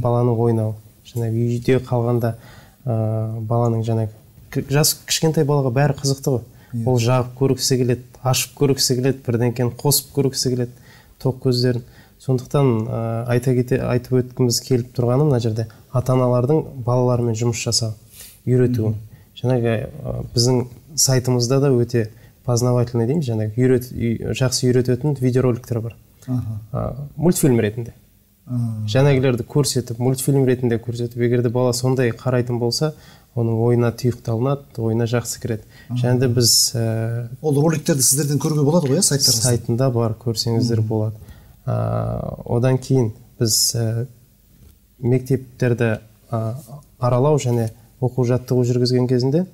Баланың ойнауы. Жаңағы үйде қалғанда а, баланың жаңағы жас кішкентай балаға бәрі қызықты ғой. Ол жағып көргісі келеді ашып көргісі келеді бірдеңкені қосып көргісі келеді тоқ көздерін. Сондықтан а, айта кете айтып өткіміз келіп тұрғаны мына жерде. Ата аналардың балалармен жұмыс жасау үйретуі жаңағы біздің сайтымызда да өте познавательный дейміз жаңағы үйрет, үй- жақсы үйрететін видеороликтер бар. Аха. а, мультфильм ретінде. А, жаңағыларды көрсетіп мультфильм ретінде көрсетіп егер де бала сондай қарайтын болса оның ойына тұйықталынады ойына жақсы кіреді. Және де біз ә, ол роликтерді сіздерден көруге болады ғой иә сайттарыңызда сайтында бар көрсеңіздер болады. А, одан кейін біз ә, мектептерді а, аралау және оқу жаттығу жүргізген кезінде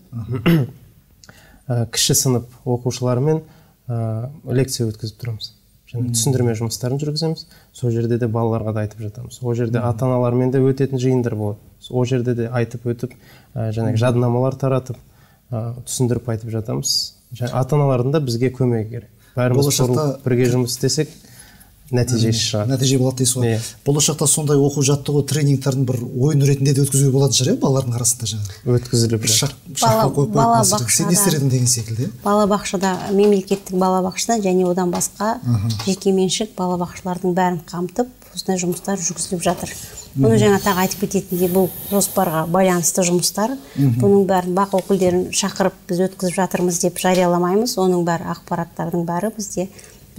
ә, [COUGHS] кіші сынып оқушыларымен ә, лекция өткізіп тұрамыз. Және түсіндірме жұмыстарын жүргіземіз. Сол жерде де балаларға да айтып жатамыз. Ол жерде ата аналармен де өтетін жиындар болады. Ол жерде де айтып өтіп ә, жаңағы жадынамалар таратып ә, түсіндіріп айтып жатамыз. Ата аналардың да бізге көмегі керек. Бәріміз Болашақта- бірге жұмыс істесек нәтижесі шығады нәтиже болады дейсіз ғой. Иә. болашақта сондай оқу жаттығу тренингтерін бір ойын ретінде де өткізуге болатын шығар иә балалардың арасында жаңағы. Өткізіліп бір қойып сен не істер едің деген секілді иә? балабақшада мемлекеттік балабақшада және одан басқа жекеменшік балабақшалардың бәрін қамтып осындай жұмыстар жүргізіліп жатыр. Бұны жаңа тағы айтып кететіндей бұл жоспарға байланысты жұмыстар. Бұның бәрін бақ өкілдерін шақырып біз өткізіп жатырмыз деп жарияламаймыз. Оның бәрі ақпараттардың бәрі бізде.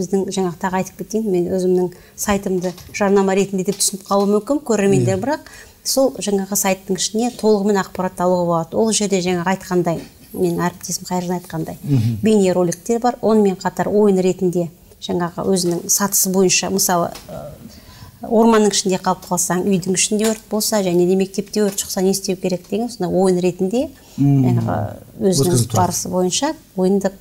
Біздің жаңағы тағы айтып кетейін мен өзімнің сайтымды жарнама ретінде деп түсініп қалуы мүмкін көрермендер бірақ сол жаңағы сайттың ішіне толығымен ақпарат алуға болады. Ол жерде жаңағы айтқандай менің әріптесім қайыржан айтқандай бейнероликтер бар. Онымен қатар ойын ретінде жаңағы өзінің сатысы бойынша мысалы орманның ішінде қалып қалсаң үйдің ішінде өрт болса және де мектепте өрт шықса не істеу керек деген сондай ойын ретінде жаңағы өзінің барысы бойынша ойындық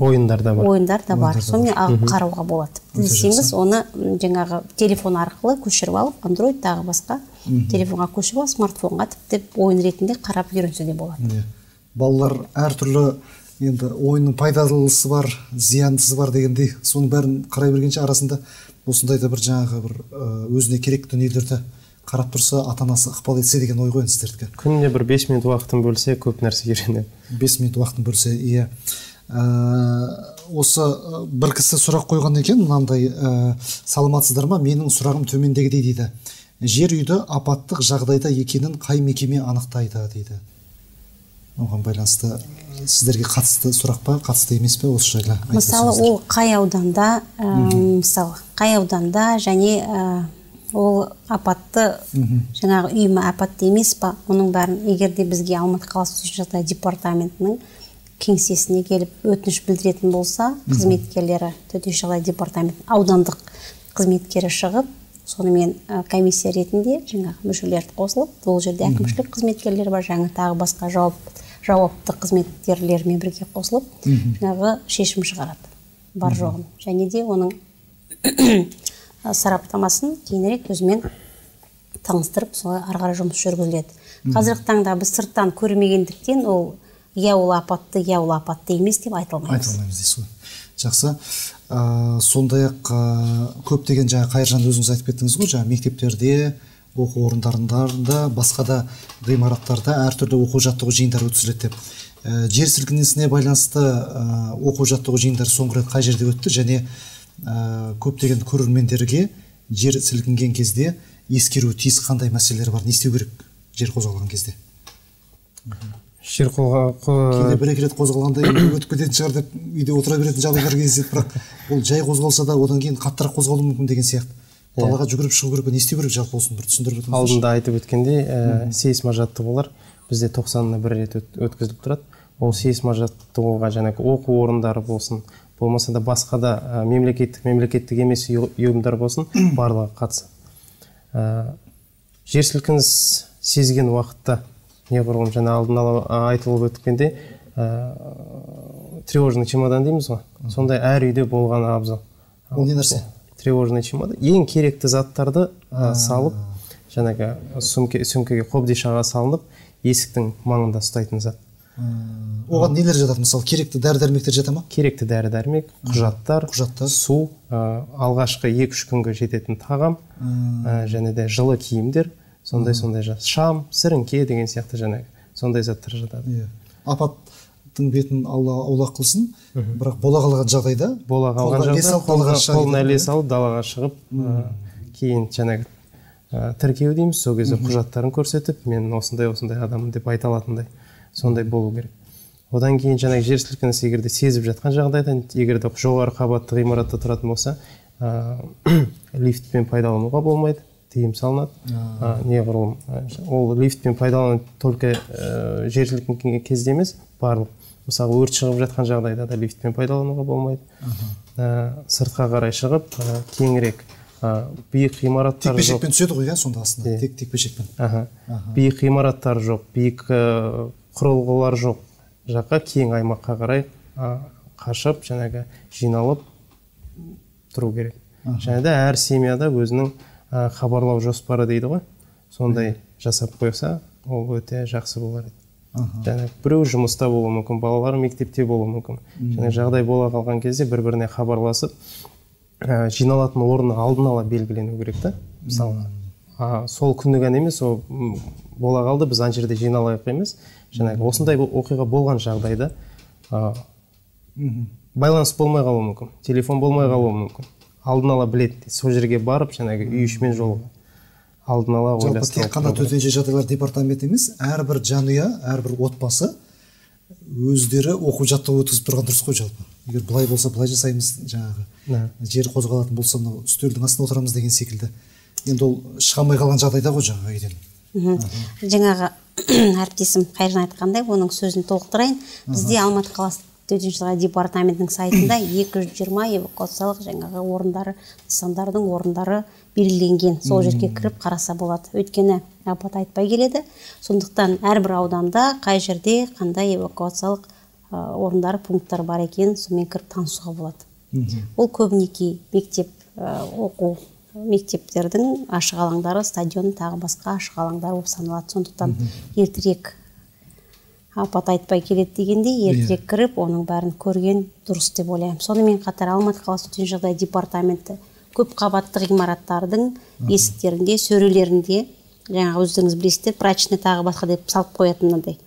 ойындар да бар. Ойындар да бар. Сонымен алып қарауға болады. Десеңіз оны жаңағы телефон арқылы көшіріп алып андроид тағы басқа телефонға көшіріп алып смартфонға тіптеп ойын ретінде қарап үйренсе де болады. Иә. балалар әртүрлі енді ойынның пайдалысы бар зияндысы бар дегендей соның бәрін қарай бергенше арасында осындай да бір жаңағы бір өзіне керек дүниелерді қарап тұрса ата анасы ықпал етсе деген ой ғой енді сіздердікі. Күніне бір бес минут уақытын бөлсе көп нәрсе үйренеді. Бес минут уақытын бөлсе иә. Ә, осы ә, бір кісі сұрақ қойған екен мынандай ә, саламатсыздар ма? Менің сұрағым төмендегідей дейді. Жер үйді апаттық жағдайда екенін қай мекеме анықтайды дейді. Оған байланысты сіздерге қатысты сұрақ па? Қатысты емес пе осы жайлы мысалы ол қай ауданда ә, мысалы қай ауданда және ә, ол апатты жаңағы үй ма апатты емес па оның бәрін егер де бізге алматы қаласы төтенше жағдай департаментінің кеңсесіне келіп өтініш білдіретін болса қызметкерлері төтенше жағдай департаментінің аудандық қызметкері шығып сонымен комиссия ретінде жаңағы мүшелер қосылып ол жерде әкімшілік қызметкерлер бар жаңа тағы басқа жауап жауапты қызметкерлермен бірге қосылып жаңағы шешім шығарады бар жоғын. Және де оның [COUGHS] сараптамасын кейінірек өзімен таныстырып солай ары қарай жұмыс жүргізіледі. Қазіргі таңда біз сырттан көрмегендіктен ол иә ол апатты иә ол апатты емес деп айта айта алмаймыз алмаймыз дейсіз ғой. Жақсы. Ә, сондай ақ ә, көптеген жаңа қайыржан өзіңіз айтып кеттіңіз ғой жаңа мектептерде оқу орындарында басқа да ғимараттарда әртүрлі оқу жаттығу жиындары өткізіледі деп. Ә, жер сілкінісіне байланысты ә, оқу жаттығу жиындары соңғы рет қай жерде өтті? Және ә, көптеген көрермендерге жер сілкінген кезде ескеру тиіс қандай мәселелер бар? Не істеу керек жер қозғалған кезде? Жер қолға кейде бір екі рет қозғалғанда өтіп кететін шығар деп үйде отыра беретін жағдайлар кездеседі бірақ ол жай қозғалса да одан кейін қаттырақ қозғалуы мүмкін деген сияқты. Далаға жүгіріп шығу керек пе? Не істеу керек жалпы осыны бір түсіндіріп өтіңізші алдында айтып өткендей ә, сейсма жаттығулар бізде тоқсанына бір рет өт- өткізіліп тұрады. Ол сейсма жаттығуға жаңағы оқу орындары болсын болмаса да басқа да ә, мемлекеттік мемлекеттік емес ұй- ұйымдар болсын [CLEARS THROAT] барлығы қатысады. Ә, жер сілкініс сезген уақытта неғұрлым жаңа алдын ала айтылып өткендей тревожный чемодан дейміз ғой. Сондай әр үйде болғаны абзал. Ол не нәрсе? Тревожный чемодан. Ең керекті заттарды ә, салып жаңағы сумке, сөмкеге қобдишаға салынып есіктің маңында ұстайтын зат. Оған нелер жатады? Мысалы керекті дәрі дәрмектер жата ма? Керекті дәрі дәрмек құжаттар құжаттар. су ә, алғашқы екі үш күнге жететін тағам ә, және де жылы киімдер. Сондай сондай жат шам сіріңке деген сияқты жаңағы сондай заттар жатады. Иә. Апаттың бетін алла аулақ қылсын. Бірақ бола қалған жағдайда бола қалған жағдайда қолына іле салып далаға шығып ә, кейін жаңағы ә, тіркеу дейміз. Сол кезде құжаттарын көрсетіп мен осындай осындай адаммын деп айта алатындай сондай болу керек. Одан кейін жаңағы жер сілкінісі егер де сезіп жатқан жағдайда егер де жоғары қабатты ғимаратта тұратын болса ә, [CLEARS THROAT] лифтпен пайдалануға болмайды. Тыйым салынады. Неғұрлым ол лифтпен пайдалану только ә, жер сілкінген кезде емес барлық мысалы өрт шығып жатқан жағдайда да лифтпен пайдалануға болмайды. Ә, сыртқа қарай шығып ә, кеңірек ә, биік ғимараттар текпе жоқ. Жекпен түседі ғой иә сонда астында Иә. тек текпе жекпен Аха. биік ғимараттар жоқ биік ә, құрылғылар жоқ. Жаққа кең аймаққа қарай ә, қашып жаңағы жиналып тұру керек. Және де әр семьяда өзінің хабарлау жоспары дейді ғой. Сондай жасап қойса ол өте жақсы болар еді. Және біреу жұмыста болуы мүмкін балалары мектепте болуы мүмкін. Және жағдай бола қалған кезде бір біріне хабарласып ә, жиналатын орны алдын ала белгілену керек та мысалы. А, сол күні ғана емес ол бола қалды біз ана жерде жиналайық емес. Жаңағы осындай оқиға болған жағдайда а, байланыс болмай қалуы мүмкін телефон болмай қалуы мүмкін. Алдын ала біледі сол жерге барып жаңағы үй ішімен жолыға алдын ала жалпы тек қана төтенше жағдайлар департаменті емес әрбір жанұя әрбір отбасы өздері оқу жаттығу өткізіп тұрған дұрыс қой жалпы. Егер былай болса былай жасаймыз жаңағы жер қозғалатын болса мынау үстелдің астына отырамыз деген секілді. Енді ол шыға алмай қалған жағдайда ғой жаңағы үйден. Жаңағы [COUGHS] әріптесім қайыржан айтқандай оның сөзін толықтырайын. Бізде алматы қаласы төтенше жағдай департаментінің сайтында екі жүз жиырма эвакуациялық жаңағы орындары нысандардың орындары белгіленген. Сол жерге кіріп қараса болады. Өйткені апат айтпай келеді. Сондықтан әрбір ауданда қай жерде қандай эвакуациялық орындары пункттар бар екенін сонымен кіріп танысуға болады. Ол көбінеки мектеп оқу мектептердің ашық алаңдары стадион тағы басқа ашық алаңдар болып саналады. Сондықтан ертерек апат айтпай келеді дегендей ертерек кіріп оның бәрін көрген дұрыс деп ойлаймын. Сонымен қатар алматы қаласы төтенше жағдай департаменті көп қабатты ғимараттардың есіктерінде сөрелерінде жаңағы өздеріңіз білесіздер прачечный тағы басқа деп салып қоятын мынандай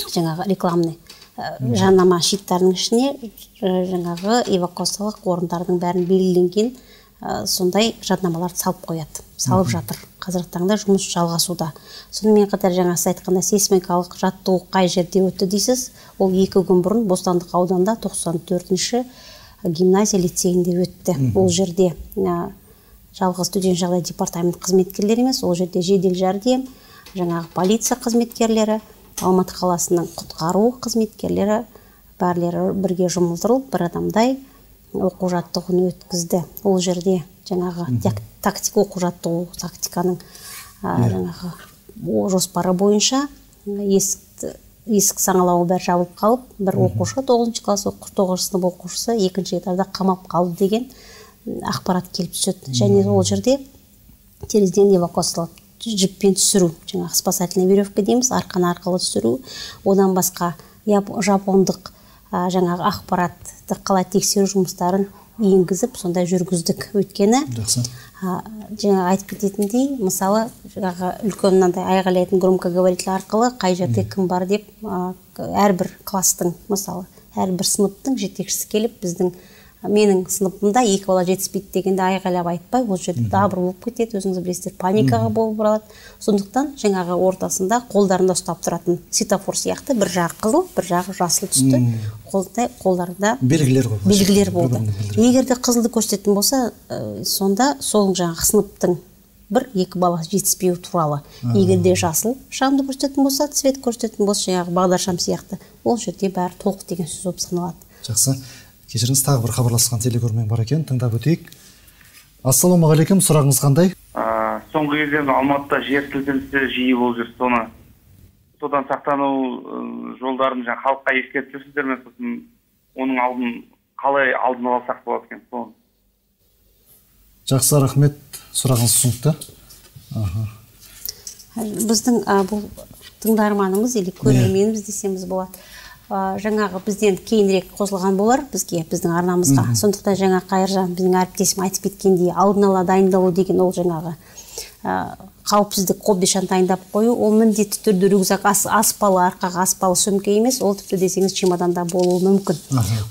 жаңағы рекламный ә, жарнама щиттарының ішіне ә, жаңағы эвакуациялық орындардың бәрін белгіленген ә, сондай жарнамаларды салып қояды. Салып жатыр. Қазіргі таңда жұмыс жалғасуда. Сонымен қатар жаңа сіз айтқандай сейсмикалық жаттығу қай жерде өтті дейсіз? Ол екі күн бұрын бостандық ауданында 94 төртінші гимназия лицейінде өтті. Ол жерде ә, жалғыз төтенше жағдай департамент қызметкерлері емес ол жерде жедел жәрдем жаңағы полиция қызметкерлері алматы қаласының құтқару қызметкерлері барлары бірге жұмылдырылып бір адамдай оқу жаттығуын өткізді. Ол жерде жаңағы тактика оқу жаттығу тактиканың ә, жаңағы жоспары бойынша есікті есік саңылауы бәрі жабылып қалып бір оқушы тоғызыншы класс тоғызыншы сынып оқушысы екінші этажда қамап қалды деген ақпарат келіп түседі. Және ол жерде терезеден эвакуациялап жіппен түсіру жаңағы спасательная веревка дейміз арқан арқылы түсіру. Одан басқа жапондық жаңағы ақпаратты қалай тексеру жұмыстарын енгізіп сондай жүргіздік. Өйткені жақсы. а, жаңа айтып кететіндей мысалы жаңағы үлкен мынандай айғайлайтын громкоговоритель арқылы қай жерде кім бар деп әрбір класстың мысалы әрбір сыныптың жетекшісі келіп біздің менің сыныпымда екі бала жетіспейді дегенде айғайлап айтпай ол жерде дабыр болып кетеді өзіңіз білесіздер. Паникаға болып алады. Сондықтан жаңағы ортасында қолдарында ұстап тұратын светофор сияқты бір жағы қызыл бір жағы жасыл түсті. Қолда қолдарында белгілер ғой белгілер болды. егер де қызылды көрсететін болса ә, сонда сол жаңағы сыныптың бір екі бала жетіспеуі туралы. Егер де жасыл шамды көрсететін болса цвет көрсететін болса жаңағы бағдаршам сияқты ол жерде бәрі толық деген сөз болып саналады. Жақсы. Кешіріңіз тағы бір хабарласқан телекөрермен бар екен тыңдап өтейік. Ассалаумағалейкум сұрағыңыз қандай? Ә, соңғы кезде мына алматыда жер сілкінісі жиі болып жүр соны содан сақтану жолдарын жаңа халыққа ескертіп жүрсіздер ме? сосын оның алдын қалай алдын ала алсақ болады екен соны. Жақсы рахмет. Сұрағыңыз түсінікті. Аха. Біздің ә, бұл тыңдарманымыз или көрерменіміз десеміз болады. Ә, жаңағы бізден кейінірек қосылған болар бізге біздің арнамызға. Сондықтан жаңа қайыржан біздің әріптесім айтып кеткендей алдын ала дайындалу деген ол жаңағы ә, қауіпсіздік қобдишаны дайындап қою. Ол міндетті түрде рюкзак ас, аспалы арқаға аспалы сөмке емес ол тіпті десеңіз чемоданда болуы мүмкін.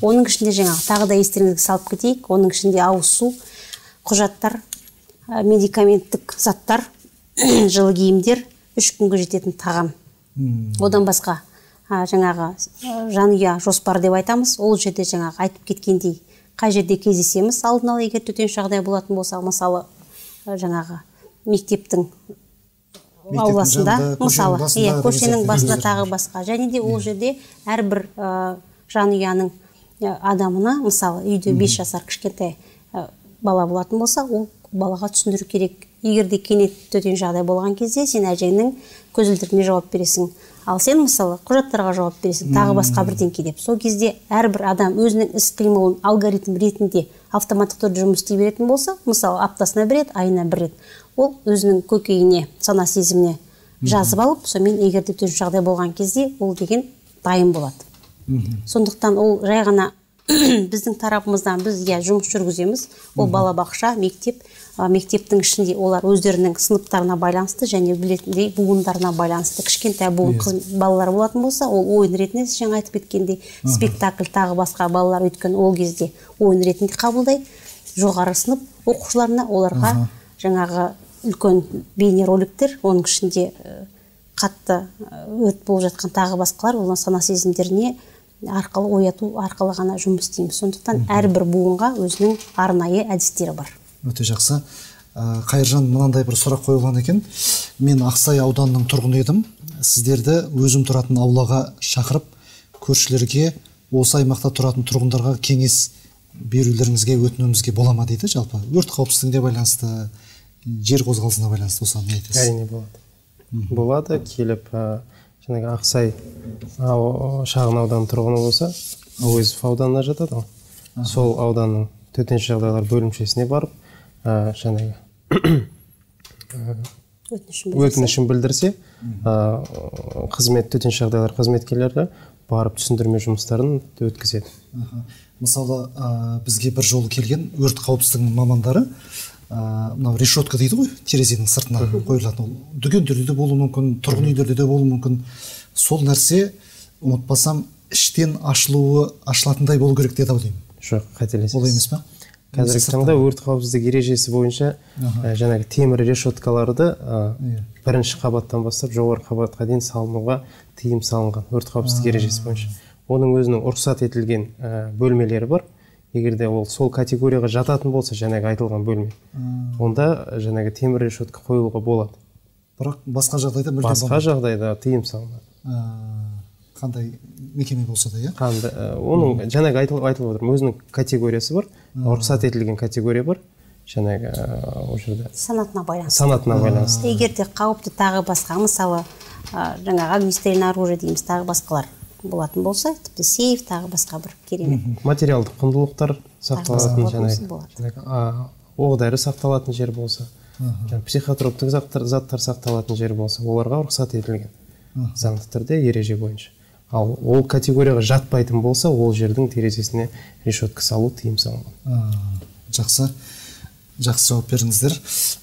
Оның ішінде жаңағы тағы да естеріңізге салып кетейік оның ішінде ауыз су құжаттар ә, медикаменттік заттар [CLEARS THROAT] жылы киімдер үш күнге жететін тағам. Одан басқа жаңағы ә, жанұя жоспар деп айтамыз. Ол жерде жаңағы айтып кеткендей қай жерде кездесеміз алдын ала егер төтенше жағдай болатын болса мысалы ә, жаңағы мектептің ауласында мысалы иә көшенің басында тағы басқа. Және де ол жерде әрбір ә, жанұяның адамына мысалы үйде бес жасар кішкентай бала болатын болса ол балаға түсіндіру керек. Егер де кенет төтенше жағдай болған кезде сен әжеңнің көзілдірігіне жауап бересің. Ал сен мысалы құжаттарға жауап бересің тағы басқа бірдеңке деп. Сол кезде әрбір адам өзінің іс қимылын алгоритм ретінде автоматтық түрде жұмыс істей беретін болса мысалы аптасына бір рет айына бір рет ол өзінің көкейіне сана сезіміне жазып алып сонымен егер де төтенше жағдай болған кезде ол деген дайын болады. Сондықтан ол жай ғана [CLEARS THROAT] біздің тарапымыздан біз иә жұмыс жүргіземіз. Ол балабақша мектеп. Ә, мектептің ішінде олар өздерінің сыныптарына байланысты және білетіндей буындарына байланысты кішкентай буын қыз балалар болатын болса ол ойын ретінде жаңа айтып кеткендей спектакль тағы басқа балалар өйткені ол кезде ойын ретінде қабылдайды жоғары сынып оқушыларына оларға жаңағы үлкен бейнероликтер оның ішінде ә, қатты ә, өрт болып жатқан тағы басқалар олар сана сезімдеріне арқылы ояту арқылы ғана жұмыс істейміз. Сондықтан әрбір буынға өзінің арнайы әдістері бар. Өте жақсы. Ә, қайыржан мынандай бір сұрақ қойылған екен. Мен ақсай ауданының тұрғыны едім. Сіздерді өзім тұратын аулаға шақырып көршілерге осы аймақта тұратын тұрғындарға кеңес берулеріңізге өтінуімізге бола ма дейді? Жалпы өрт қауіпсіздігіне байланысты жер қозғалысына байланысты осыған не айтасыз? Әрине болады. Болады. Келіп ә, жаңағы ақсай ау- шағын ауданының тұрғыны болса әуезов ауданына жатады ғой сол ауданның төтенше жағдайлар бөлімшесіне барып ә, жаңағы өтінішін білдірсе. ә, қызмет төтенше жағдайлар қызметкерлері барып түсіндірме жұмыстарын өткізеді мысалы ә, бізге бір жолы келген өрт қауіпсіздігінің мамандары мынау решетка дейді ғой терезенің сыртына қойылатын ол. Дүкендерде де болуы мүмкін тұрғын үйлерде де болуы мүмкін. Сол нәрсе ұмытпасам іштен ашылуы ашылатындай болу керек деді ау деймін. Жоқ қателесесіз. Олай емес па қазіргі таңда өрт қауіпсіздік ережесі бойынша ә, жаңағы темір решеткаларды ә, бірінші қабаттан бастап жоғары қабатқа дейін салынуға тыйым салынған өрт қауіпсіздік ережесі бойынша. Оның өзінің рұқсат етілген ә, бөлмелері бар. Егер де ол сол категорияға жататын болса жаңағы айтылған бөлме онда жаңағы темір решетка қойылуға болады. Бірақ басқа жағдайда мүлдем басқа жағдайда тыйым салынады. Ә, қандай мекеме болса да иә? Қандай ә, оның жаңағы айтылып айтылып отырмын өзінің категориясы бар рұқсат етілген категория бар жаңағы ә, ол жерде. Санатына байланысты. Санатына байланысты. Егер де қауіпті тағы басқа мысалы ә, жаңағы огнестрельное оружие дейміз тағы басқалар. Болатын болса тіпті сейф тағы басқа бір керемет материалдық құндылықтар сақталатын жаңағы оқ дәрі сақталатын жер болса жаңағы психотроптық заттар, заттар сақталатын жер болса оларға рұқсат етілген заңды түрде ереже бойынша. Ал ол категорияға жатпайтын болса ол жердің терезесіне решетка салу тыйым салынған. Жақсы. Жақсы жауап бердіңіздер.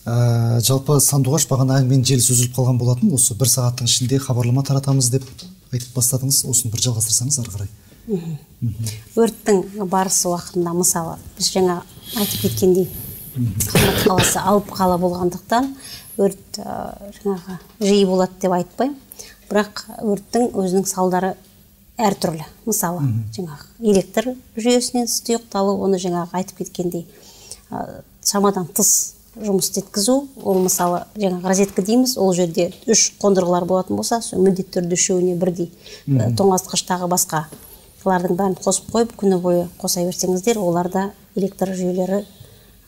Ә, жалпы сандуғаш бағана әңгіменің желісі үзіліп қалған болатын. Осы бір сағаттың ішінде хабарлама таратамыз деп айтып бастадыңыз осыны бір жалғастырсаңыз ары қарай. Өрттің барысы уақытында мысалы біз жаңа айтып кеткендей алматы қаласы алып қала болғандықтан өрт ә, жаңағы жиі болады деп айтпаймын. Бірақ өрттің өзінің салдары әртүрлі. Мысалы жаңағы электр жүйесінен сұйықталу оны жаңағы айтып кеткендей ә, шамадан тыс жұмыс істеткізу. Ол мысалы жаңағы розетка дейміз ол жерде үш қондырғылар болатын болса сол міндетті түрде үшеуіне бірдей ә, тоңазытқыш тағы басқа солардың бәрін қосып қойып күні бойы қоса берсеңіздер оларда электр жүйелері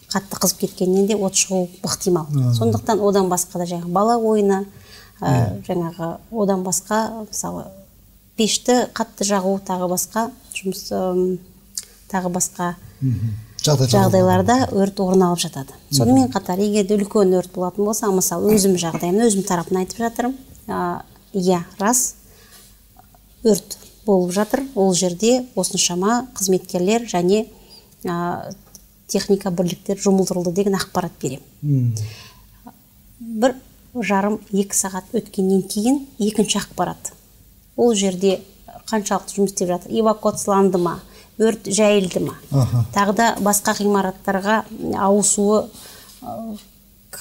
қатты қызып кеткеннен де от шығуы ықтимал. Сондықтан одан басқа да жаңағы бала ойыны ә, жаңағы одан басқа мысалы пешті қатты жағу тағы басқа жұмыс тағы басқа жағдайларда өрт орын алып жатады. Сонымен қатар егер де үлкен өрт болатын болса мысалы өзім жағдайымды өзім тарапынан айтып жатырмын. Иә рас өрт болып жатыр. Ол жерде осыншама қызметкерлер және ә, техника бірліктер жұмылдырылды деген ақпарат беремін бір жарым екі сағат өткеннен кейін екінші ақпарат. Ол жерде қаншалықты жұмыс істеп жатыр? Эвакуацияланды ма? Өрт жайылды ма? Тағы да басқа ғимараттарға ауысуы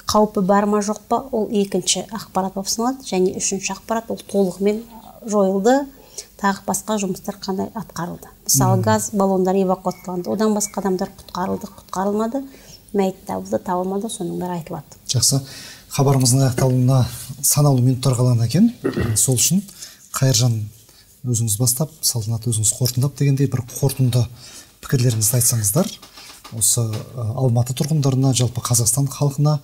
қаупі бар ма жоқ па? Ол екінші ақпарат болып саналады. Және үшінші ақпарат ол толығымен жойылды. Тағы басқа жұмыстар қандай атқарылды? Мысалы газ баллондары эвакуацияланды. Одан басқа адамдар құтқарылды құтқарылмады. Мәйіт табылды табылмады соның бәрі айтылады. Жақсы. Хабарымыздың аяқталуына санаулы минуттар қалған екен. Сол үшін қайыржан өзіңіз бастап салтанат өзіңіз қорытындап дегендей бір қорытынды пікірлеріңізді айтсаңыздар осы ә, алматы тұрғындарына жалпы қазақстан халқына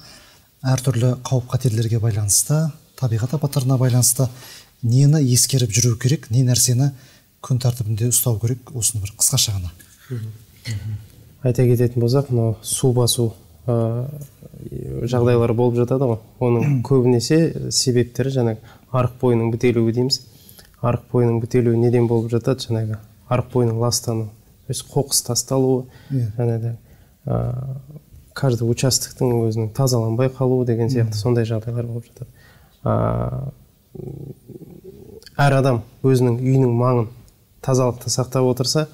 әртүрлі қауіп қатерлерге байланысты табиғат апаттарына байланысты нені ескеріп жүру керек не нәрсені күн тәртібінде ұстау керек осыны бір қысқаша ғана. Айта кететін болсақ мынау су басу ә, жағдайлары болып жатады ғой. Оның [CLEARS THROAT] көбінесе себептері жаңағы арық бойының бітелуі дейміз. Арық бойының бітелуі неден болып жатады жаңағы? Арық бойының ластануы то есть қоқыс тасталуы Иә. жаңағыдай ә, каждый участоктың өзінің тазаланбай қалуы деген сияқты сондай жағдайлар болып жатады. Ә, әр адам өзінің үйінің маңын тазалықты сақтап отырса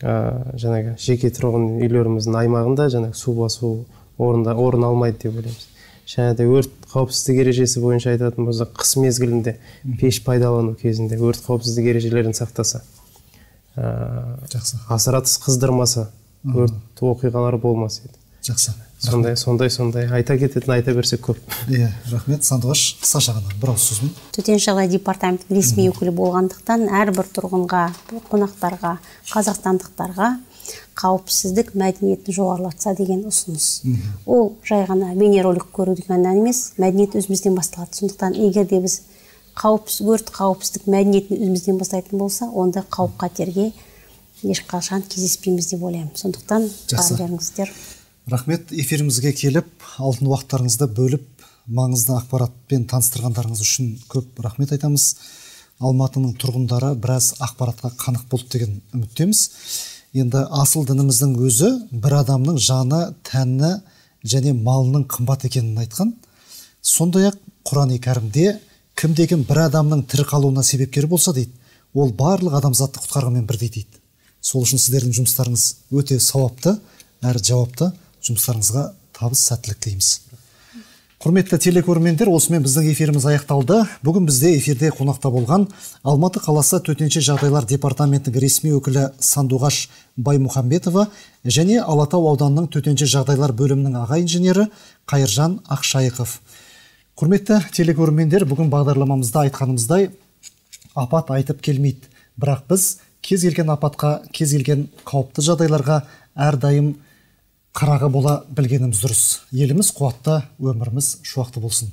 ә, жаңағы жеке тұрғын үйлеріміздің аймағында жаңағы су басу орында орын алмайды деп ойлаймыз. Жаңағыдай өрт қауіпсіздік ережесі бойынша айтатын болсақ қыс мезгілінде пеш пайдалану кезінде өрт қауіпсіздік ережелерін сақтаса ә, жақсы. асыра тыс қыздырмаса өрт оқиғалары болмас еді. Жақсы. Сондай сондай сондай. Айта кететін айта берсек көп. Иә рахмет. Сандуғаш қысқаша ғана бір ауыз сөзбен төтенше жағдай департаментінің ресми өкілі болғандықтан әрбір тұрғынға қонақтарға қазақстандықтарға қауіпсіздік мәдениетін жоғарылатса деген ұсыныс. Ол жай ғана бейнеролик көруді ғана емес мәдениет өзімізден басталады. Сондықтан егер де біз қауіпсіз өрт қауіпсіздік мәдениетін өзімізден бастайтын болса онда қауіп қатерге ешқашан кездеспейміз деп ойлаймын. Сондықтан барларыңыздер рахмет. Эфирімізге келіп алтын уақыттарыңызды бөліп маңызды ақпаратпен таныстырғандарыңыз үшін көп рахмет айтамыз. Алматының тұрғындары біраз ақпаратқа қанық болды деген үміттеміз. Енді асыл дініміздің өзі бір адамның жаны тәні және малының қымбат екенін айтқан. Сондай ақ құрани кәрімде кімде кім бір адамның тірі қалуына себепкер болса дейді. Ол барлық адамзатты құтқарғанмен бірдей дейді. Сол үшін сіздердің жұмыстарыңыз өте сауапты әрі жауапты. Жұмыстарыңызға табыс сәттілік тілейміз. Құрметті телекөрермендер осымен біздің эфиріміз аяқталды. Бүгін бізде эфирде қонақта болған алматы қаласы төтенше жағдайлар департаментінің ресми өкілі сандуғаш баймұхамбетова және алатау ауданының төтенше жағдайлар бөлімінің аға инженері қайыржан ақшайықов. Құрметті телекөрермендер бүгін бағдарламамызда айтқанымыздай апат айтып келмейді. Бірақ біз кез келген апатқа кез келген қауіпті жағдайларға әрдайым қарағы бола білгеніміз дұрыс. Еліміз қуатты өміріміз шуақты болсын.